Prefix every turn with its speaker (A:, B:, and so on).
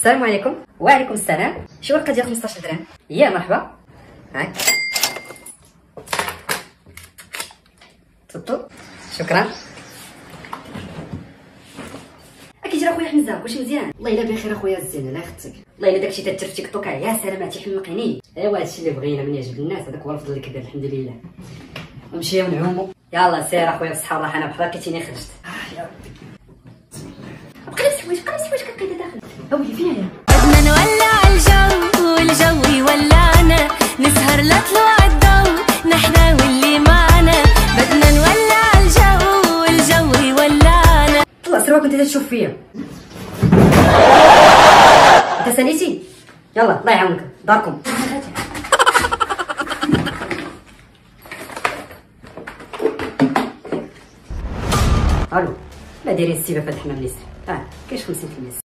A: السلام عليكم. وعليكم السلام. شي ورقة ديال 15 درهم. يا مرحبا. هاك. تفضل شكرا. كيجري اخويا حمزه واش مزيان؟ الله إلا بخير اخويا الزين. الله يخطيك الله إلا داكشي تتر في تيك توك. يا سلام تيحمقني ايوا هادشي اللي بغينا من يعجب الناس. هذاك هو الفضل اللي كدير الحمد لله. نمشيو نعومو يلا سير أخويا بصحه والراحه أنا بحال كيتيني خرجت. آه يا ربي. سير كنت تشوف فيا. انت ساليتي يلا الله يعاونك. داركم. ألو لا دايرين السيبة في هاد الحمام اليسري آه كاينش 50%